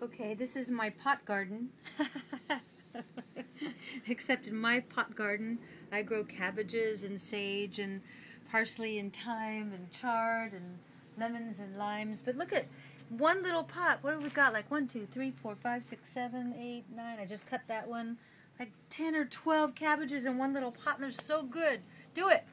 Okay, this is my pot garden. Except in my pot garden, I grow cabbages and sage and parsley and thyme and chard and lemons and limes. But look at one little pot. What have we got? Like one, two, three, four, five, six, seven, eight, nine. I just cut that one. Like 10 or 12 cabbages in one little pot, and they're so good. Do it.